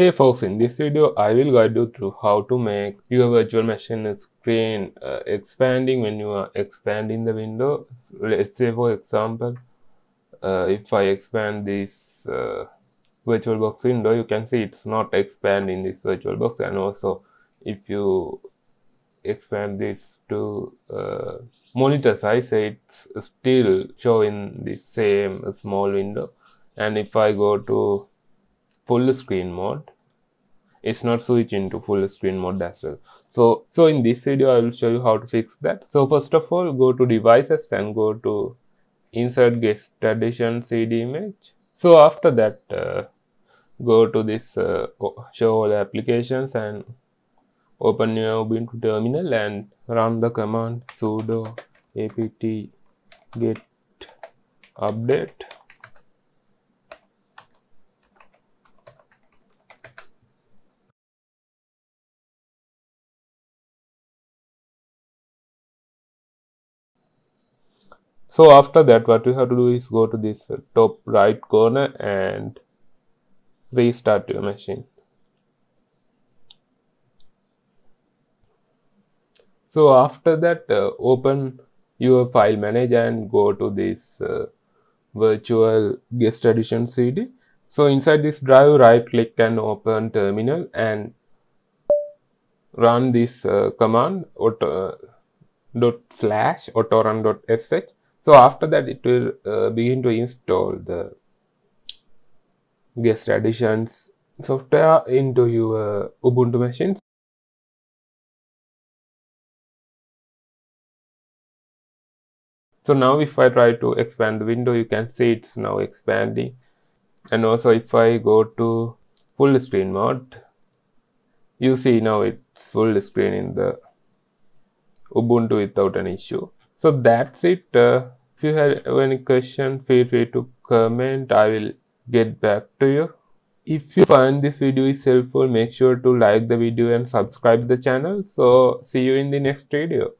Hey folks, in this video I will guide you through how to make your virtual machine screen uh, expanding when you are expanding the window. Let's say for example, uh, if I expand this uh, VirtualBox window, you can see it's not expanding this VirtualBox and also if you expand this to uh, monitor size, it's still showing the same small window and if I go to full screen mode. It's not switching to full screen mode as well. So so in this video i will show you how to fix that. So first of all go to devices and go to insert guest addition cd image. So after that uh, go to this uh, show all applications and open your ubuntu terminal and run the command sudo apt get update so after that what you have to do is go to this top right corner and restart your machine. So after that uh, open your file manager and go to this uh, virtual guest addition cd so inside this drive right click and open terminal and run this uh, command auto, uh, dot slash autorun dot sh so after that it will uh, begin to install the guest additions software into your Ubuntu machine. So now if I try to expand the window, you can see it's now expanding. And also if I go to full screen mode, you see now it's full screen in the Ubuntu without an issue. So that's it. Uh, if you have any question, feel free to comment. I will get back to you. If you find this video is helpful, make sure to like the video and subscribe the channel. So see you in the next video.